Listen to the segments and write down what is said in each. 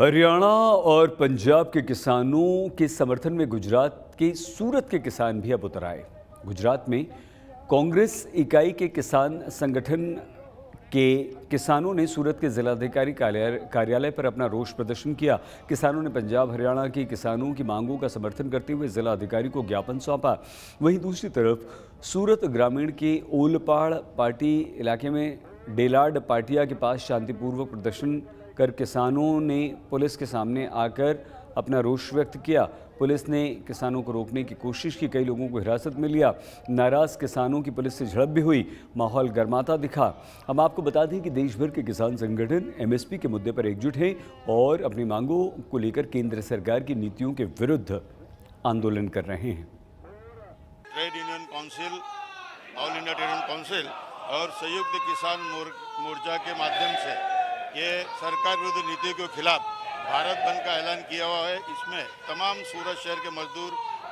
हरियाणा और पंजाब के किसानों के समर्थन में गुजरात के सूरत के किसान भी अब उतर आए। गुजरात में कांग्रेस इकाई के किसान संगठन के किसानों ने सूरत के जिलाधिकारी कार्यालय पर अपना रोष प्रदर्शन किया। किसानों ने पंजाब, हरियाणा के किसानों की मांगों का समर्थन करते हुए जिलाधिकारी को ज्ञापन सौंपा। वहीं दूसरी तरफ़ सूरत ग्रामीण के ओलपाड़ पार्टी इलाके में डेलाड पाटिया के पास शांतिपूर्वक प्रदर्शन कर किसानों ने, पुलिस के सामने आकर अपना रोष व्यक्त किया। पुलिस ने किसानों को रोकने की कोशिश की, कई लोगों को हिरासत में लिया। नाराज़ किसानों की पुलिस से झड़प भी हुई, माहौल गर्माता दिखा। हम आपको बता दें कि देश भर के किसान संगठन, एमएसपी के मुद्दे पर एकजुट हैं और अपनी मांगों को लेकर केंद्र सरकार की नीतियों के विरुद्ध आंदोलन कर रहे हैं। Trade union council, all India trade union council और संयुक्त किसान मोर्चा के माध्यम से ये सरकार विरुद्ध नीति के खिलाफ भारत बंद का ऐलान किया हुआ है। इसमें तमाम सूरत शहर के मजदूर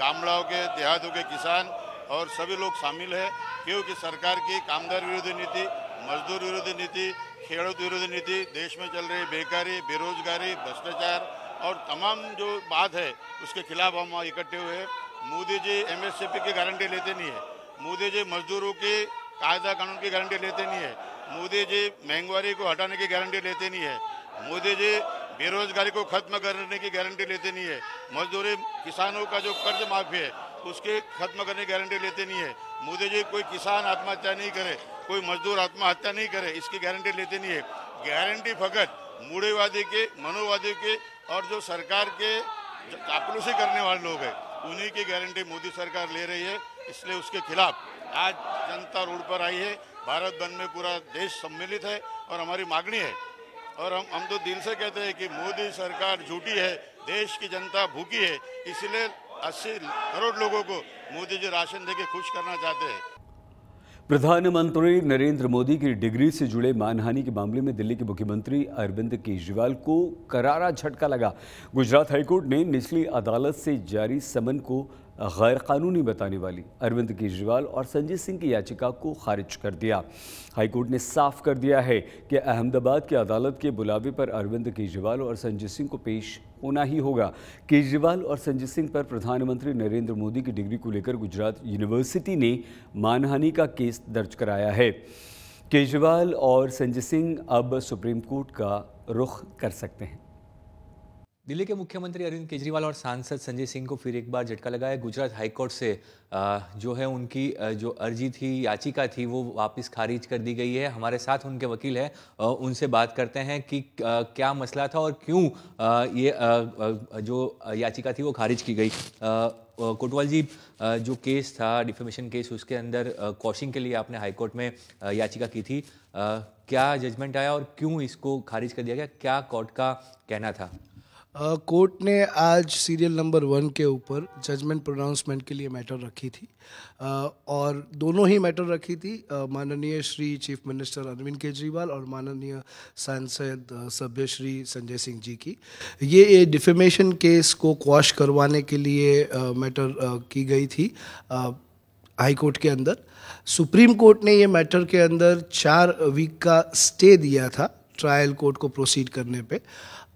गामड़ाओं के, देहातों के किसान और सभी लोग शामिल है, क्योंकि सरकार की कामदार विरोधी नीति, मजदूर विरोधी नीति खेड़ूत विरोधी नीति, देश में चल रही बेकारी, बेरोजगारी, भ्रष्टाचार और तमाम जो बात है, उसके खिलाफ हम इकट्ठे हुए हैं। मोदी जी एमएसपी की गारंटी लेते नहीं है। मोदी जी मजदूरों की कायदा कानून की गारंटी लेते नहीं है। मोदी जी महँगाई को हटाने की गारंटी लेते नहीं है। मोदी जी बेरोजगारी को खत्म करने की गारंटी लेते नहीं है। मजदूरी किसानों का जो कर्ज माफ़ी है, उसके खत्म करने की गारंटी लेते नहीं है। मोदी जी कोई किसान आत्महत्या नहीं करे, कोई मजदूर आत्महत्या नहीं करे, इसकी गारंटी लेते नहीं है। गारंटी फकत मूढ़ेवादी के, मनोवादी के और जो सरकार के चापलूसी करने वाले लोग हैं, उन्हीं की गारंटी मोदी सरकार ले रही है, इसलिए उसके खिलाफ आज जनता रोड पर आई है, भारत बंद में पूरा देश सम्मिलित है और हमारी मांगनी है। और हम हम तो दिल से कहते हैं कि मोदी सरकार झूठी है, देश की जनता भूखी है, इसलिए 80 करोड़ लोगों को मोदी जी राशन देके खुश करना चाहते हैं। प्रधानमंत्री नरेंद्र मोदी की डिग्री से जुड़े मानहानि के मामले में दिल्ली के मुख्यमंत्री अरविंद केजरीवाल को करारा झटका लगा। गुजरात हाईकोर्ट ने निचली अदालत से जारी समन को गैर कानूनी बताने वाली अरविंद केजरीवाल और संजय सिंह की याचिका को खारिज कर दिया। हाईकोर्ट ने साफ़ कर दिया है कि अहमदाबाद की अदालत के बुलावे पर अरविंद केजरीवाल और संजय सिंह को पेश होना ही होगा। केजरीवाल और संजय सिंह पर प्रधानमंत्री नरेंद्र मोदी की डिग्री को लेकर गुजरात यूनिवर्सिटी ने मानहानि का केस दर्ज कराया है। केजरीवाल और संजय सिंह अब सुप्रीम कोर्ट का रुख कर सकते हैं। दिल्ली के मुख्यमंत्री अरविंद केजरीवाल और सांसद संजय सिंह को फिर एक बार झटका लगा है। गुजरात हाईकोर्ट से जो है उनकी जो अर्जी थी, याचिका थी, वो वापस खारिज कर दी गई है। हमारे साथ उनके वकील हैं उनसे बात करते हैं कि क्या मसला था और क्यों ये जो याचिका थी वो खारिज की गई। कोटवाल जी जो केस था, डिफेमेशन केस, उसके अंदर कॉशिंग के लिए आपने हाईकोर्ट में याचिका की थी। क्या जजमेंट आया और क्यों इसको खारिज कर दिया गया? क्या कोर्ट का कहना था? कोर्ट ने आज सीरियल नंबर वन के ऊपर जजमेंट प्रोनाउंसमेंट के लिए मैटर रखी थी। और दोनों ही मैटर रखी थी। माननीय श्री चीफ मिनिस्टर अरविंद केजरीवाल और माननीय सांसद सभ्य श्री संजय सिंह जी की। ये डिफेमेशन केस को क्वाश करवाने के लिए मैटर की गई थी हाई कोर्ट के अंदर। सुप्रीम कोर्ट ने ये मैटर के अंदर चार वीक का स्टे दिया था ट्रायल कोर्ट को प्रोसीड करने पे।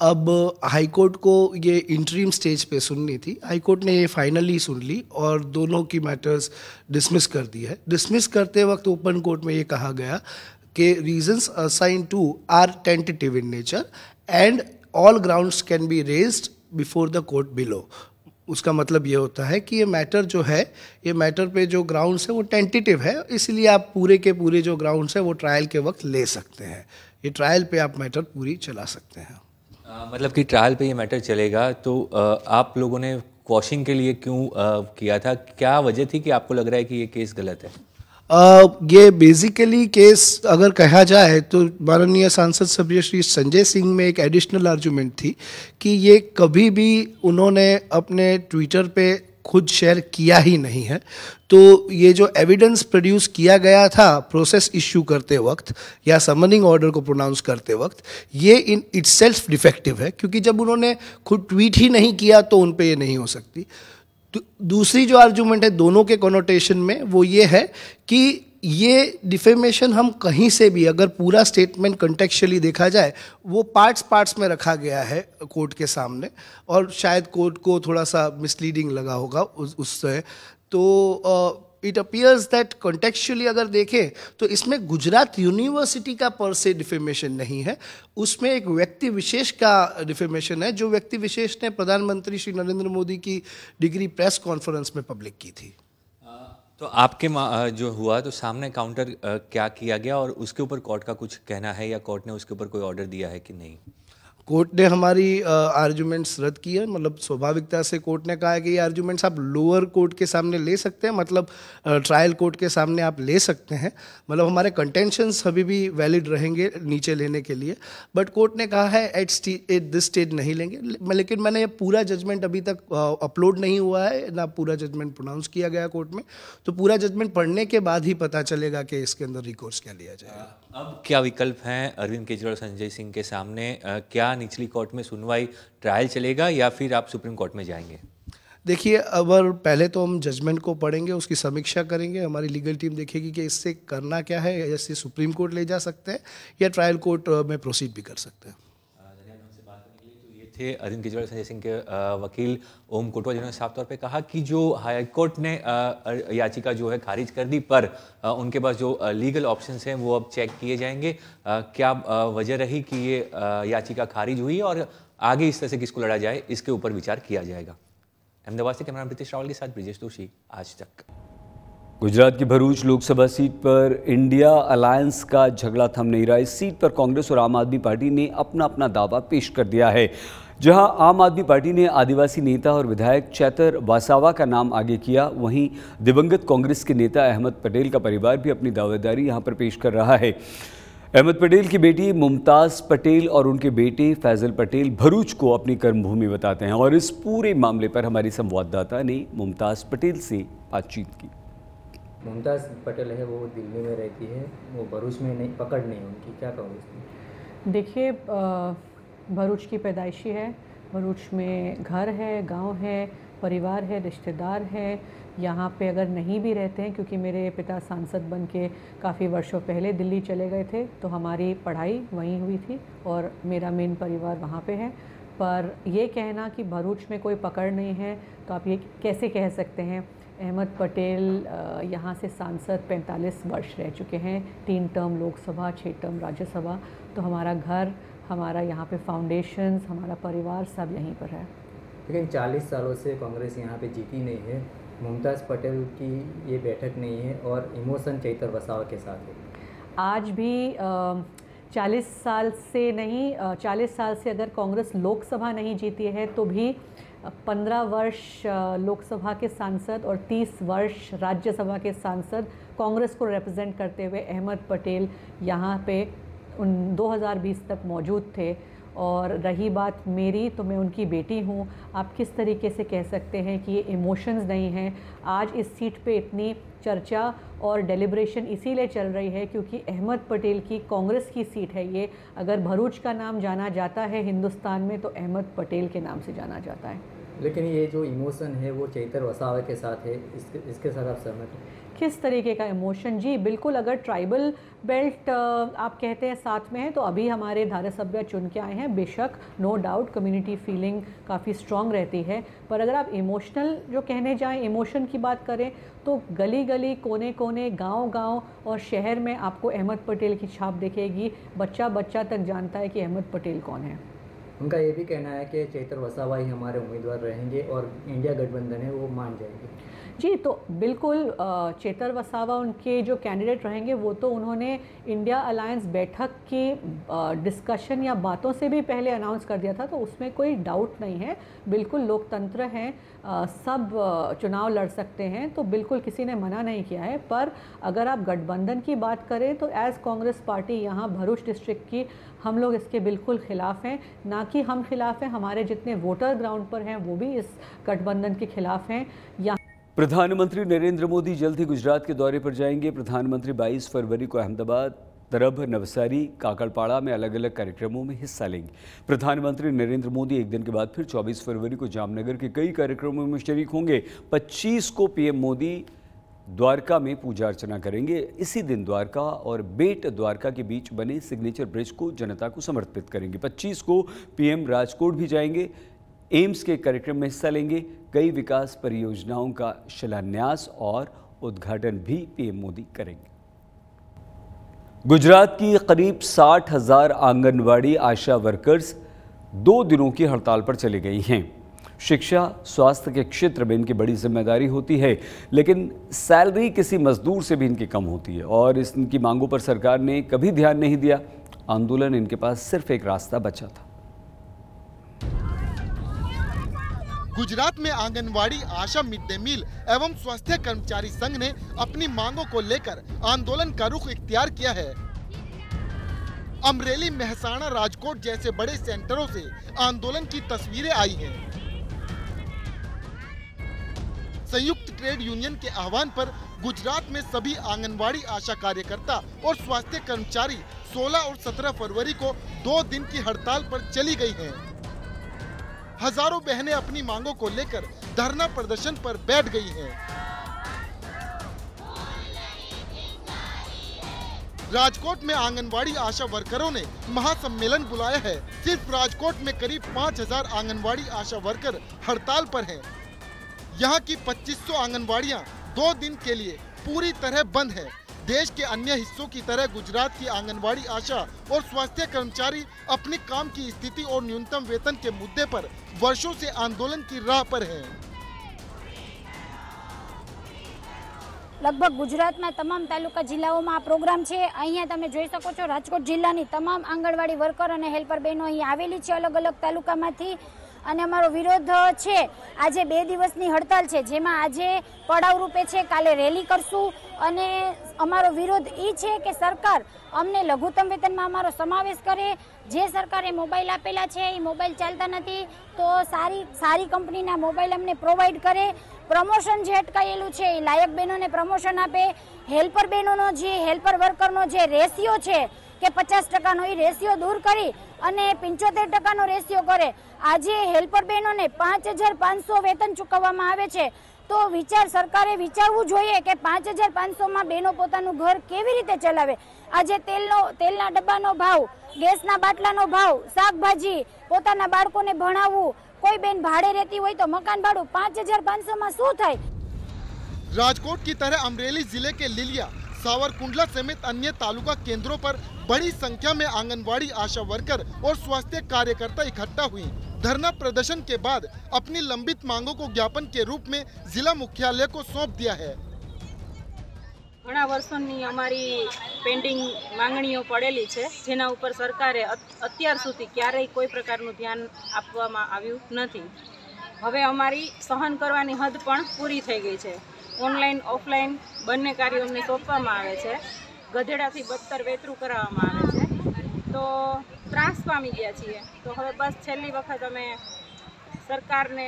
अब हाई कोर्ट को ये इंटरीम स्टेज पे सुननी थी। हाई कोर्ट ने ये फाइनली सुन ली और दोनों की मैटर्स डिसमिस कर दी है। डिसमिस करते वक्त ओपन कोर्ट में ये कहा गया कि reasons assign to are tentative in nature and all grounds can be raised before the court below उसका मतलब ये होता है कि ये मैटर जो है, ये मैटर पे जो ग्राउंड्स है वो टेंटेटिव है, इसलिए आप पूरे के पूरे जो ग्राउंड्स है वो ट्रायल के वक्त ले सकते हैं। ये ट्रायल पे आप मैटर पूरी चला सकते हैं। मतलब कि ट्रायल पे ये मैटर चलेगा तो आप लोगों ने क्वाशिंग के लिए क्यों किया था? क्या वजह थी कि आपको लग रहा है कि ये केस गलत है? आ, ये बेसिकली केस अगर कहा जाए तो माननीय सांसद सभ्य श्री संजय सिंह में एक एडिशनल आर्ग्यूमेंट थी कि ये कभी भी उन्होंने अपने ट्विटर पे खुद शेयर किया ही नहीं है। तो ये जो एविडेंस प्रोड्यूस किया गया था प्रोसेस इश्यू करते वक्त या समनिंग ऑर्डर को प्रोनाउंस करते वक्त, ये इन इट्स सेल्फ डिफेक्टिव है, क्योंकि जब उन्होंने खुद ट्वीट ही नहीं किया तो उन पर ये नहीं हो सकती। दूसरी जो आर्ग्यूमेंट है दोनों के कोनोटेशन में, वो ये है कि ये डिफेमेशन हम कहीं से भी, अगर पूरा स्टेटमेंट कंटेक्चुअली देखा जाए, वो पार्ट्स पार्ट्स में रखा गया है कोर्ट के सामने, और शायद कोर्ट को थोड़ा सा मिसलीडिंग लगा होगा उस, उससे। तो इट अपियर्स दैट कंटेक्चुअली अगर देखें तो इसमें गुजरात यूनिवर्सिटी का पर से डिफेमेशन नहीं है। उसमें एक व्यक्ति विशेष का डिफेमेशन है, जो व्यक्ति विशेष ने प्रधानमंत्री श्री नरेंद्र मोदी की डिग्री प्रेस कॉन्फ्रेंस में पब्लिक की थी। तो आपके जो हुआ तो सामने काउंटर क्या किया गया और उसके ऊपर कोर्ट का कुछ कहना है या कोर्ट ने उसके ऊपर कोई ऑर्डर दिया है कि नहीं? कोर्ट ने हमारी आर्ग्यूमेंट्स रद्द किए मतलब स्वाभाविकता से कोर्ट ने कहा है कि ये आर्ग्यूमेंट्स आप लोअर कोर्ट के सामने ले सकते हैं मतलब ट्रायल कोर्ट के सामने आप ले सकते हैं। मतलब हमारे कंटेंशंस अभी भी वैलिड रहेंगे नीचे लेने के लिए। बट कोर्ट ने कहा है एट एट दिस स्टेज नहीं लेंगे। लेकिन मैंने ये पूरा जजमेंट अभी तक अपलोड नहीं हुआ है, ना पूरा जजमेंट प्रोनाउंस किया गया कोर्ट में। तो पूरा जजमेंट पढ़ने के बाद ही पता चलेगा कि इसके अंदर रिकोर्स क्या लिया जाएगा। अब क्या विकल्प हैं अरविंद केजरीवाल संजय सिंह के सामने? क्या निचली कोर्ट में सुनवाई ट्रायल चलेगा या फिर आप सुप्रीम कोर्ट में जाएँगे? देखिए, अगर पहले तो हम जजमेंट को पढ़ेंगे, उसकी समीक्षा करेंगे, हमारी लीगल टीम देखेगी कि इससे करना क्या है इससे सुप्रीम कोर्ट ले जा सकते हैं या ट्रायल कोर्ट में प्रोसीड भी कर सकते हैं। थे अरविंद केजरीवाल संजय सिंह के वकील ओम कोटवा जिन्होंने साफ़ तौर पे कहा कि जो हाईकोर्ट ने याचिका जो है खारिज कर दी पर उनके पास जो लीगल ऑप्शंस हैं वो अब चेक किए जाएँगे। क्या वजह रही कि ये याचिका खारिज हुई और आगे इस तरह से किसको लड़ा जाए, इसके ऊपर विचार किया जाएगा। अहमदाबाद से कैमरा ब्रिटिश रावल के साथ ब्रिजेश दोषी आज तक। गुजरात की भरूच लोकसभा सीट पर इंडिया अलायंस का झगड़ा थम नहीं रहा। इस सीट पर कांग्रेस और आम आदमी पार्टी ने अपना अपना दावा पेश कर दिया है। जहाँ आम आदमी पार्टी ने आदिवासी नेता और विधायक चैतर वासावा का नाम आगे किया वहीं दिवंगत कांग्रेस के नेता अहमद पटेल का परिवार भी अपनी दावेदारी यहाँ पर पेश कर रहा है। अहमद पटेल की बेटी मुमताज़ पटेल और उनके बेटे फैजल पटेल भरूच को अपनी कर्मभूमि बताते हैं और इस पूरे मामले पर हमारी संवाददाता ने मुमताज़ पटेल से बातचीत की। मुमताज़ पटेल है वो दिल्ली में रहती है वो भरूच में नहीं पकड़ नहीं उनकी क्या कहोगे देखिए भरूच की पैदाइशी है। भरूच में घर है, गाँव है, परिवार है, रिश्तेदार है। यहाँ पे अगर नहीं भी रहते हैं, क्योंकि मेरे पिता सांसद बन के काफ़ी वर्षों पहले दिल्ली चले गए थे तो हमारी पढ़ाई वहीं हुई थी और मेरा मेन परिवार वहाँ पे है। पर ये कहना कि भरूच में कोई पकड़ नहीं है तो आप ये कैसे कह सकते हैं? अहमद पटेल यहाँ से सांसद 45 वर्ष रह चुके हैं, तीन टर्म लोकसभा छः टर्म राज्यसभा। तो हमारा घर हमारा यहाँ पे फाउंडेशंस हमारा परिवार सब यहीं पर है। लेकिन 40 सालों से कांग्रेस यहाँ पे जीती नहीं है मुमताज़ पटेल की ये बैठक नहीं है और इमोशन चैतर वसावा के साथ है। आज भी चालीस साल से नहीं चालीस साल से अगर कांग्रेस लोकसभा नहीं जीती है तो भी पंद्रह वर्ष लोकसभा के सांसद और तीस वर्ष राज्यसभा के सांसद कांग्रेस को रिप्रेजेंट करते हुए अहमद पटेल यहाँ पे उन 2020 तक मौजूद थे और रही बात मेरी तो मैं उनकी बेटी हूँ। आप किस तरीके से कह सकते हैं कि ये इमोशंस नहीं हैं। आज इस सीट पे इतनी चर्चा और डेलिब्रेशन इसीलिए चल रही है क्योंकि अहमद पटेल की कांग्रेस की सीट है ये। अगर भरूच का नाम जाना जाता है हिंदुस्तान में तो अहमद पटेल के नाम से जाना जाता है। लेकिन ये जो इमोशन है, वो चैतर वसावा के साथ है, इसके इसके साथ आप सहमत हैं? किस तरीके का इमोशन? जी, बिल्कुल, अगर ट्राइबल बेल्ट आप कहते हैं साथ में है तो अभी हमारे धारा सभ्य चुन के आए हैं। बेशक नो डाउट कम्युनिटी फीलिंग काफ़ी स्ट्रॉन्ग रहती है। पर अगर आप इमोशनल जो कहने जाएँ इमोशन की बात करें तो गली गली कोने कोने गाँव गाँव और शहर में आपको अहमद पटेल की छाप दिखेगी। बच्चा बच्चा तक जानता है कि अहमद पटेल कौन है। उनका ये भी कहना है कि चैतर वसावा ही हमारे उम्मीदवार रहेंगे और इंडिया गठबंधन है वो मान जाएँगे। जी तो बिल्कुल चेतर वसावा उनके जो कैंडिडेट रहेंगे, वो तो उन्होंने इंडिया अलायंस बैठक की डिस्कशन या बातों से भी पहले अनाउंस कर दिया था तो उसमें कोई डाउट नहीं है। बिल्कुल लोकतंत्र है सब चुनाव लड़ सकते हैं तो बिल्कुल किसी ने मना नहीं किया है। पर अगर आप गठबंधन की बात करें तो एज़ कांग्रेस पार्टी यहाँ भरूच डिस्ट्रिक्ट की हम लोग इसके बिल्कुल ख़िलाफ़ हैं। ना कि हम खिलाफ़ हैं, हमारे जितने वोटर ग्राउंड पर हैं, वो भी इस गठबंधन के खिलाफ़ हैं। यहाँ प्रधानमंत्री नरेंद्र मोदी जल्द ही गुजरात के दौरे पर जाएँगे। प्रधानमंत्री 22 फरवरी को अहमदाबाद, तरब, नवसारी, काकड़पाड़ा में अलग अलग कार्यक्रमों में हिस्सा लेंगे। प्रधानमंत्री नरेंद्र मोदी एक दिन के बाद फिर 24 फरवरी को जामनगर के कई कार्यक्रमों में शरीक होंगे। 25 को पीएम मोदी द्वारका में पूजा अर्चना करेंगे। इसी दिन द्वारका और बेट द्वारका के बीच बने सिग्नेचर ब्रिज को जनता को समर्पित करेंगे। 25 को पीएम राजकोट भी जाएँगे। एम्स के कार्यक्रम में हिस्सा लेंगे। कई विकास परियोजनाओं का शिलान्यास और उद्घाटन भी पीएम मोदी करेंगे। गुजरात की करीब साठ हज़ार आंगनवाड़ी आशा वर्कर्स दो दिनों की हड़ताल पर चली गई हैं। शिक्षा, स्वास्थ्य के क्षेत्र में इनकी बड़ी ज़िम्मेदारी होती है, लेकिन सैलरी किसी मजदूर से भी इनकी कम होती है और इस इनकी मांगों पर सरकार ने कभी ध्यान नहीं दिया। आंदोलन इनके पास सिर्फ़ एक रास्ता बचा था। गुजरात में anganwadi, ASHA mid day meal एवं स्वास्थ्य कर्मचारी संघ ने अपनी मांगों को लेकर आंदोलन का रुख इख्तियार किया है। अमरेली, मेहसाणा, राजकोट जैसे बड़े सेंटरों से आंदोलन की तस्वीरें आई हैं। संयुक्त ट्रेड यूनियन के आह्वान पर गुजरात में सभी आंगनवाड़ी आशा कार्यकर्ता और स्वास्थ्य कर्मचारी 16 और 17 फरवरी को दो दिन की हड़ताल पर चली गई हैं। हज़ारों बहनें अपनी मांगों को लेकर धरना प्रदर्शन पर बैठ गई हैं। राजकोट में आंगनवाड़ी आशा वर्करों ने महासम्मेलन बुलाया है सिर्फ़ राजकोट में करीब 5000 आंगनवाड़ी आशा वर्कर हड़ताल पर हैं। यहाँ की 2500 आंगनवाड़ियाँ दो दिन के लिए पूरी तरह बंद है देश के अन्य हिस्सों की तरह गुजरात की आंगनवाड़ी आशा और स्वास्थ्य कर्मचारी अपने काम की स्थिति और न्यूनतम वेतन के मुद्दे पर वर्षों से आंदोलन की राह पर हैं। લગભગ ગુજરાતના તમામ તાલુકા જિલ્લાઓમાં આ પ્રોગ્રામ છે અહીંયા તમે જોઈ શકો છો રાજકોટ જિલ્લાની તમામ આંગણવાડી વર્કર અને હેલ્પર બહેનો અહીં આવેલી છે અલગ અલગ તાલુકામાંથી અને અમારો વિરોધ છે. આજે બે દિવસની હડતાલ છે, જેમાં આજે પડાવ રૂપે છે, કાલે રેલી કરશું. અને અમારો વિરોધ એ છે કે સરકાર અમને લઘુત્તમ વેતનમાં અમારો સમાવેશ કરે. જે સરકારે મોબાઈલ આપેલા છે એ મોબાઈલ ચાલતા નથી, તો સારી સારી કંપનીના મોબાઈલ અમને પ્રોવાઈડ કરે. પ્રમોશન જે અટકાયેલું છે એ લાયક બહેનોને પ્રમોશન આપે. હેલ્પર બહેનોનો જે, હેલ્પર વર્કરનો જે રેશિયો છે કે પચાસ ટકાનો એ રેશિયો દૂર કરી અને પંચોતેર ટકાનો રેશિયો કરે આજે હેલ્પર બહેનોને પાંચ હજાર પાંચસો વેતન ચૂકવવામાં આવે છે તો વિચાર સરકારે વિચારવું જોઈએ કે પાંચ હજાર પાંચસોમાં બહેનો પોતાનું ઘર કેવી રીતે ચલાવે આજે તેલનો તેલના ડબ્બાનો ભાવ ગેસના બાટલાનો ભાવ શાકભાજી પોતાના બાળકોને ભણાવવું કોઈ બેન ભાડે રહેતી હોય તો મકાન ભાડું પાંચ હજાર પાંચસોમાં શું થાય राजकोट की तरह अमरेली जिले के लिलिया सावरकुंडला समेत अन्य तालुका केंद्रों पर बड़ी संख्या में आंगनवाड़ी आशा वर्कर और स्वास्थ्य कार्यकर्ता इकट्ठा हुई धरना प्रदर्शन के बाद अपनी लंबित मांगों को ज्ञापन के रूप में जिला मुख्यालय को सौंप दिया है ઘણા વર્ષોની અમારી પેન્ડિંગ માંગણીઓ પડેલી છે જેના ઉપર સરકારે અત- અત્યાર સુધી ક્યારેય કોઈ પ્રકારનું ધ્યાન આપવામાં આવ્યું નથી હવે અમારી સહન કરવાની હદ પણ પૂરી થઈ ગઈ છે ઓનલાઈન ઓફલાઈન બંને કાર્યો અમને સોંપવામાં આવે છે ગધેડાથી બદતર વેતરું કરાવવામાં આવે છે તો ત્રાસ પામી ગયા છીએ તો હવે બસ છેલ્લી વખત અમે સરકારને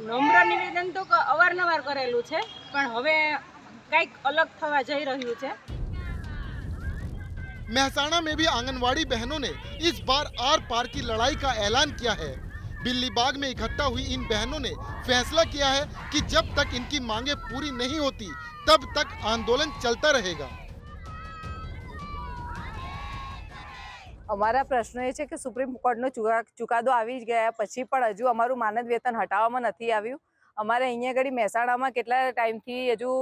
નમ્ર નિવેદન તો ક- અવારનવાર કરેલું છે પણ હવે કંઈક અલગ થવા જઈ રહ્યું છે मेहसाणा में भी आंगनवाड़ी बहनों ने इस बार आर पार की लड़ाई का ऐलान किया है बिल्ली बाग में इकट्ठा हुई इन बहनों ने फैसला किया है कि जब तक इनकी मांगे पूरी नहीं होती तब तक आंदोलन चलता रहेगा અમારા પ્રશ્ન એ છે કે સુપ્રીમ કોર્ટનો ચુકા- ચુકાદો આવી જ ગયા પછી પણ હજુ અમારું માનદ વેતન હટાવવામાં નથી આવ્યું અમારે અહીંયા આગળ મહેસાણામાં કેટલા ટાઈમથી હજુ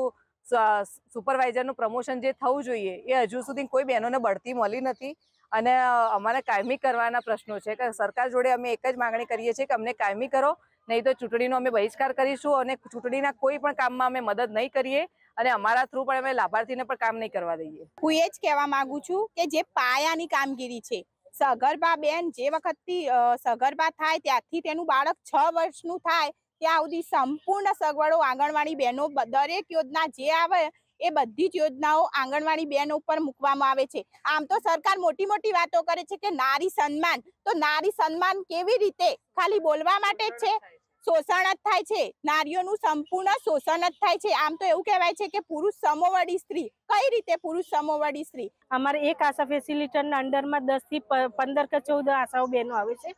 સ- સુપરવાઇઝરનું પ્રમોશન જે થવું જોઈએ એ હજુ સુધી કોઈ બહેનોને બઢતી મળી નથી અને અમારે કાયમી કરવાના પ્રશ્નો છે કે સરકાર જોડે અમે એક જ માંગણી કરીએ છીએ કે અમને કાયમી કરો, નહીં તો ચૂંટણીનો અમે બહિષ્કાર કરીશું અને ચૂંટણીના કોઈ પણ કામમાં અમે મદદ નહીં કરીએ અને અમારા થ્રુ પણ અમે લાભાર્થીને પણ કામ નહીં કરવા દઈએ. હું એ જ કહેવા માંગુ છું કે જે પાયાની કામગીરી છે સગર્ભા બેન જે વખતથી સગર્ભા થાય ત્યારથી તેનું બાળક છ વર્ષનું થાય, ત્યાં સુધી સંપૂર્ણ સગવડો આંગણવાડી બહેનો દરેક યોજના જે આવે એ બધી જ યોજનાઓ આંગણવાડી બેન ઉપર મૂકવામાં આવે છે. આમ તો સરકાર મોટી મોટી વાતો કરે છે કે નારી સન્માન. તો નારી સન્માન કેવી રીતે? ખાલી બોલવા માટે જ છે? શોષણ જ થાય છે. નારીઓનું સંપૂર્ણ શોષણ જ થાય છે. આમ તો એવું કહેવાય છે કે પુરુષ સમોવડી સ્ત્રી. કઈ રીતે પુરુષ સમોવડી સ્ત્રી? અમારે એક આશા ફેસિલિટીના અંડરમાં દસથી પંદર કે ચૌદ આશાઓ બહેનો આવે છે.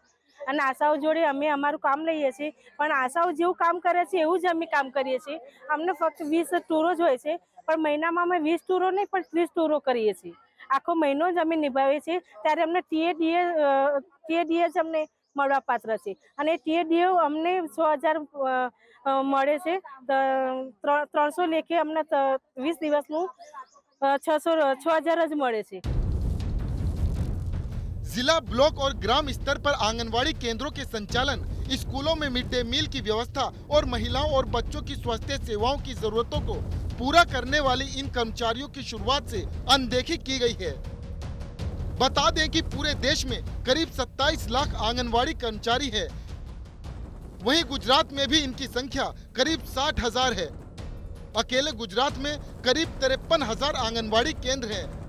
અને આશાઓ જોડે અમે અમારું કામ લઈએ છીએ. પણ આશાઓ જેવું કામ કરે છે, એવું જ અમે કામ કરીએ છીએ. અમને ફક્ત વીસ ટૂરો જ હોય છે, પણ મહિનામાં અમે વીસ ટૂરો નહીં, પણ ત્રીસ ટૂરો કરીએ છીએ. આખો મહિનો જ અમે નિભાવીએ છીએ, ત્યારે અમને ટીએ ટીએડીએ ટીએડીએ જ અમને મળવા પાત્ર છે. અને ટીએ ટીએડીએ અમને સો હજાર મળે છે ત્રણસો લેખે અમને વીસ દિવસનું છસો, છ હજાર જ મળે છે. जिला ब्लॉक और ग्राम स्तर पर आंगनवाड़ी केंद्रों के संचालन, स्कूलों में मिड डे मील की व्यवस्था और महिलाओं और बच्चों की स्वास्थ्य सेवाओं की जरूरतों को पूरा करने वाली इन कर्मचारियों की शुरुआत से अनदेखी की गई है। बता दें कि पूरे देश में करीब 27 लाख आंगनवाड़ी कर्मचारी है। वहीं गुजरात में भी इनकी संख्या करीब साठ हज़ार है। अकेले गुजरात में करीब तिरपन हज़ार आंगनबाड़ी केंद्र हैं।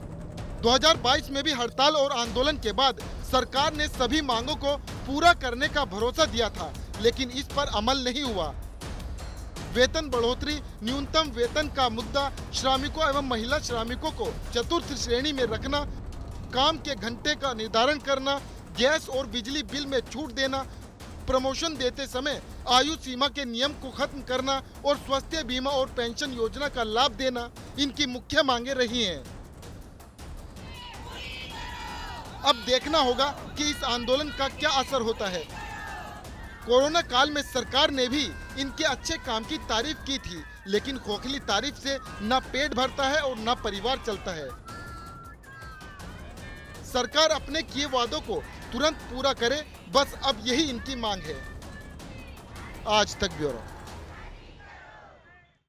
2022 में भी हड़ताल और आंदोलन के बाद सरकार ने सभी मांगों को पूरा करने का भरोसा दिया था, लेकिन इस पर अमल नहीं हुआ। वेतन बढ़ोतरी, न्यूनतम वेतन का मुद्दा श्रमिकों एवं महिला श्रमिकों को चतुर्थ श्रेणी में रखना, काम के घंटे का निर्धारण करना, गैस और बिजली बिल में छूट देना, प्रमोशन देते समय आयु सीमा के नियम को खत्म करना और स्वास्थ्य बीमा और पेंशन योजना का लाभ देना, इनकी मुख्य मांगे रही हैं। अब देखना होगा कि इस आंदोलन का क्या असर होता है। कोरोना काल में सरकार ने भी इनके अच्छे काम की तारीफ़ की थी, लेकिन खोखली तारीफ़ से न पेट भरता है और न परिवार चलता है। सरकार अपने किए वादों को तुरंत पूरा करे, बस अब यही इनकी मांग है। आज तक ब्यूरो।